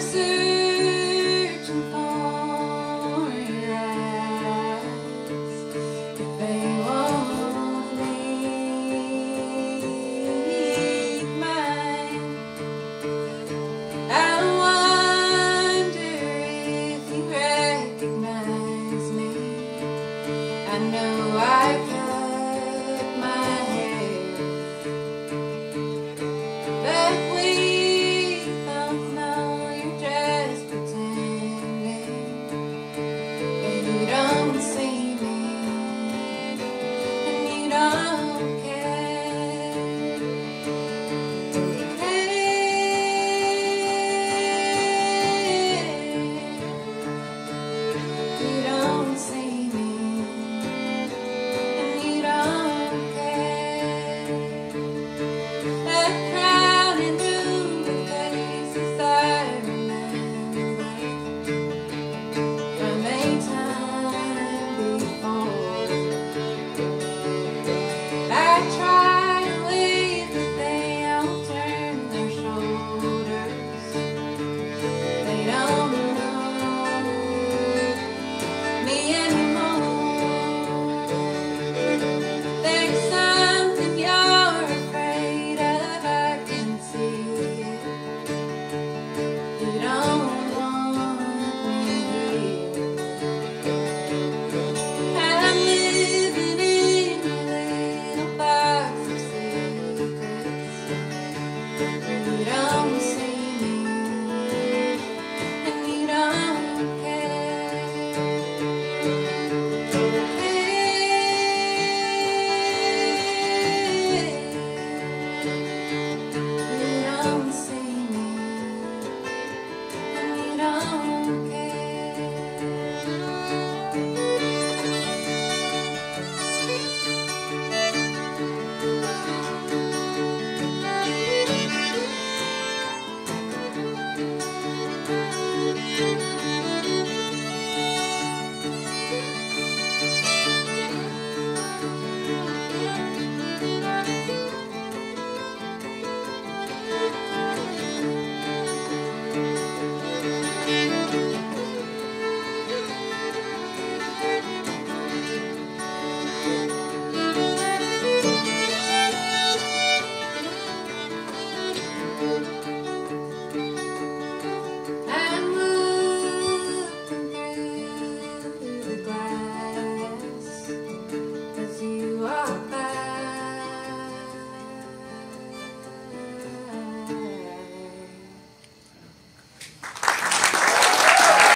Soon.